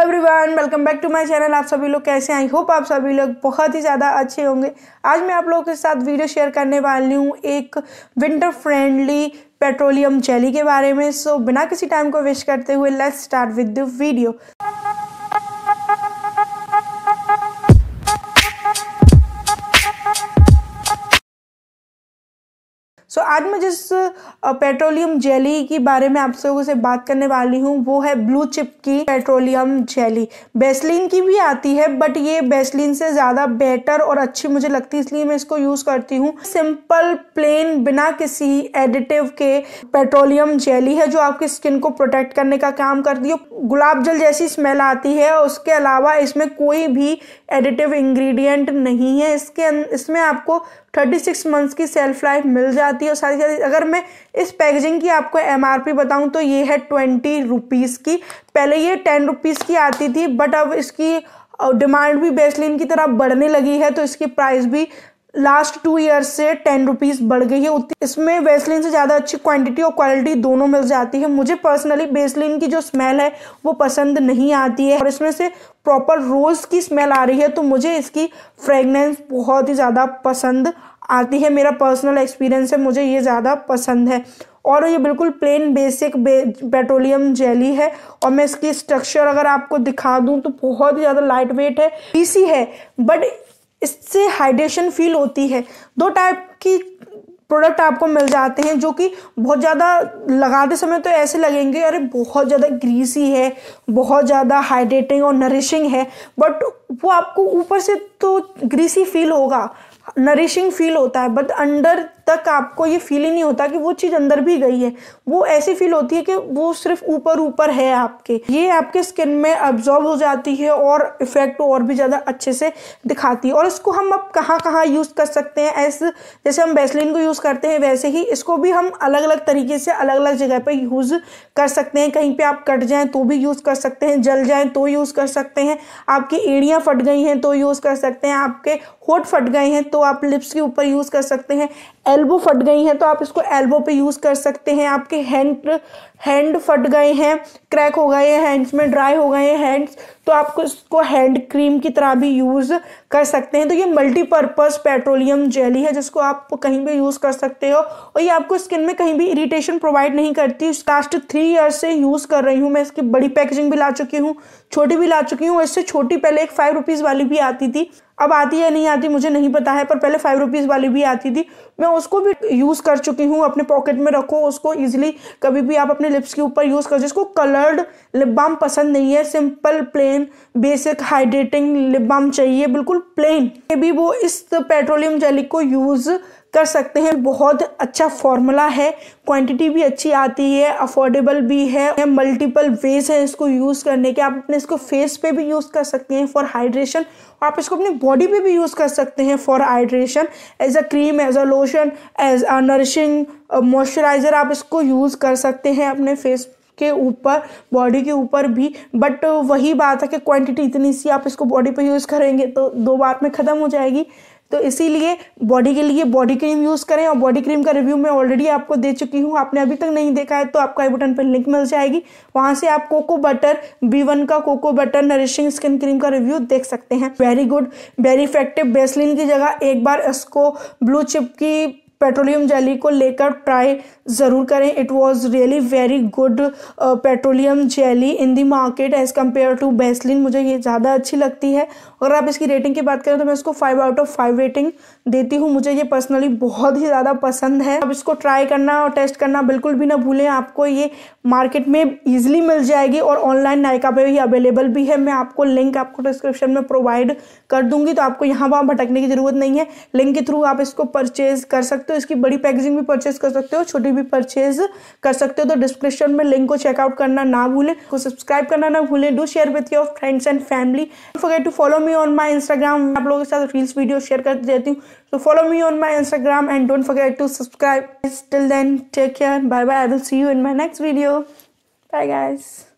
Everyone welcome back to my channel आप सभी लोग कैसे आई होप आप सभी लोग बहुत ही ज़्यादा अच्छे होंगे। आज मैं आप लोगों के साथ वीडियो शेयर करने वाली हूँ एक विंटर फ्रेंडली पेट्रोलियम जेली के बारे में। सो बिना किसी टाइम को वेस्ट करते हुए let's start with the video so so, आज मैं जिस पेट्रोलियम जेली के बारे में आप लोगों से बात करने वाली हूँ वो है ब्लू चिप की पेट्रोलियम जेली बेसलिन की भी आती है बट ये बेसलिन से ज़्यादा बेटर और अच्छी मुझे लगती है इसलिए मैं इसको यूज़ करती हूँ। सिंपल प्लेन बिना किसी एडिटिव के पेट्रोलियम जेली है जो आपकी स्किन को प्रोटेक्ट करने का काम करती है। गुलाब जल जैसी स्मेल आती है उसके अलावा इसमें कोई भी एडिटिव इंग्रेडिएंट नहीं है। इसके इसमें आपको थर्टी सिक्स मंथ्स की सेल्फ लाइफ मिल जाती है और साथ ही साथ अगर मैं इस पैकेजिंग की आपको एम आर पी बताऊँ तो ये है ट्वेंटी रुपीज़ की। पहले ये टेन रुपीज़ की आती थी बट अब इसकी डिमांड भी बेसलिन की तरह बढ़ने लगी है तो इसकी प्राइस भी लास्ट टू ईयर्स से टेन रुपीज़ बढ़ गई है। इसमें बेसलिन से ज़्यादा अच्छी क्वांटिटी और क्वालिटी दोनों मिल जाती है। मुझे पर्सनली बेसलिन की जो स्मेल है वो पसंद नहीं आती है। और इसमें से प्रॉपर रोज़ की स्मेल आ रही है तो मुझे इसकी फ्रेगनेंस बहुत ही ज़्यादा पसंद आती है। मेरा पर्सनल एक्सपीरियंस है मुझे ये ज़्यादा पसंद है। और ये बिल्कुल प्लेन बेसिक बे, पेट्रोलियम जेली है। और मैं इसकी स्ट्रक्चर अगर आपको दिखा दूँ तो बहुत ही ज़्यादा लाइट वेट है। इसी है बट इससे हाइड्रेशन फील होती है। दो टाइप की प्रोडक्ट आपको मिल जाते हैं जो कि बहुत ज़्यादा लगाते समय तो ऐसे लगेंगे, अरे बहुत ज़्यादा ग्रीसी है, बहुत ज़्यादा हाइड्रेटिंग और नरिशिंग है बट वो आपको ऊपर से तो ग्रीसी फील होगा नरिशिंग फील होता है बट अंडर तक आपको ये फील ही नहीं होता कि वो चीज़ अंदर भी गई है। वो ऐसी फील होती है कि वो सिर्फ़ ऊपर ऊपर है आपके। ये आपके स्किन में अब्जॉर्ब हो जाती है और इफ़ेक्ट और भी ज़्यादा अच्छे से दिखाती है। और इसको हम अब कहाँ कहाँ यूज़ कर सकते हैं? ऐसे, जैसे हम बेसलिन को यूज़ करते हैं, वैसे ही इसको भी हम अलग अलग तरीके से अलग अलग जगह पर यूज़ कर सकते हैं। कहीं पर आप कट जाएँ तो भी यूज़ कर सकते हैं, जल जाएँ तो यूज़ कर सकते हैं। आपकी एड़ियाँ फट गई हैं तो यूज़ कर सकते हैं। आपके होठ फट गए हैं तो आप लिप्स के ऊपर यूज़ कर सकते हैं। एल्बो फट गई हैं तो आप इसको एल्बो पे यूज़ कर सकते हैं। आपके हैंड हैंड फट गए हैं क्रैक हो गए हैं हैंड्स में ड्राई हो गए हैं हैंड्स तो आप इसको हैंड क्रीम की तरह भी यूज़ कर सकते हैं। तो ये मल्टीपर्पज़ पेट्रोलियम जेली है, जिसको आप कहीं भी यूज़ कर सकते हो। और ये आपको स्किन में कहीं भी इरिटेशन प्रोवाइड नहीं करती। लास्ट थ्री ईयर्स से यूज़ कर रही हूँ मैं, इसकी बड़ी पैकेजिंग भी ला चुकी हूँ, छोटी भी ला चुकी हूँ इससे छोटी पहले एक फाइव रुपीज़ वाली भी आती थी। अब आती है, नहीं आती, मुझे नहीं पता है, पर पहले फाइव रुपीज़ वाली भी आती थी। मैं उसको भी यूज़ कर चुकी हूँ, अपने पॉकेट में रखो, उसको ईजिली कभी भी आप अपने लिप्स के ऊपर यूज़ कर, जिसको कलर्ड लिप बाम पसंद नहीं है simple plain basic hydrating lip balm चाहिए, बिल्कुल प्लेन ये भी वो इस पेट्रोलियम जेली को यूज़ कर सकते हैं। बहुत अच्छा फॉर्मूला है। क्वांटिटी भी अच्छी आती है अफोर्डेबल भी है। मल्टीपल वेज है इसको यूज़ करने के। आप अपने इसको फेस पे भी यूज़ कर सकते हैं फॉर हाइड्रेशन आप इसको अपनी बॉडी पे भी यूज़ कर सकते हैं for hydration as a cream as a lotion as a nourishing moisturiser आप इसको यूज़ कर सकते हैं अपने फेस के ऊपर बॉडी के ऊपर भी। बट वही बात है कि क्वांटिटी इतनी सी आप इसको बॉडी पे यूज़ करेंगे तो दो बार में ख़त्म हो जाएगी। तो इसीलिए बॉडी के लिए बॉडी क्रीम यूज़ करें और बॉडी क्रीम का रिव्यू मैं ऑलरेडी आपको दे चुकी हूँ। आपने अभी तक नहीं देखा है तो आपको आई बटन पर लिंक मिल जाएगी। वहाँ से आप कोको बटर बी वन का cocoa butter nourishing skin cream का रिव्यू देख सकते हैं। Very good very effective Vaseline की जगह एक बार इसको ब्लू चिप की पेट्रोलियम जेली को लेकर ट्राई ज़रूर करें। It was really very good petroleum jelly in the market as compare to Vaseline मुझे ये ज़्यादा अच्छी लगती है। अगर आप इसकी रेटिंग की बात करें तो मैं इसको five out of five rating देती हूँ। मुझे ये पर्सनली बहुत ही ज़्यादा पसंद है। अब इसको ट्राई करना और टेस्ट करना बिल्कुल भी ना भूलें। आपको ये मार्केट में ईजिली मिल जाएगी और ऑनलाइन नायका पे भी अवेलेबल भी है। मैं आपको लिंक आपको डिस्क्रिप्शन में प्रोवाइड कर दूँगी। तो आपको यहाँ वहाँ भटकने की ज़रूरत नहीं है। लिंक के थ्रू आप इसको परचेज कर सकते हो इसकी बड़ी पैकेजिंग भी परचेज कर सकते हो छोटी भी परचेज कर सकते हो तो डिस्क्रिप्शन में लिंक को चेकआउट करना ना भूलें को सब्सक्राइब करना ना भूलें do share with your friends and family forget to follow me on my Instagram आप लोगों के साथ रील्स वीडियो शेयर कर देती हूँ So follow me on my Instagram and don't forget to subscribe. Till then, take care. Bye bye. I will see you in my next video. Bye guys.